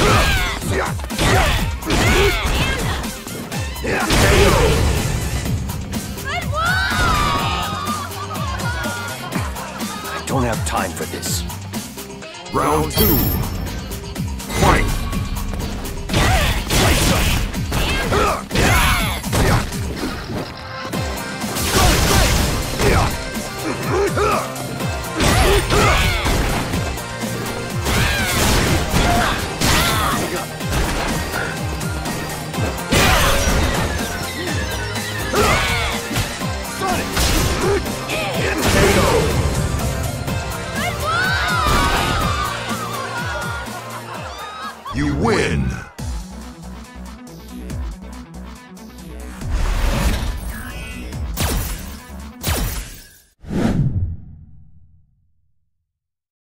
I don't have time for this. Round two. You win!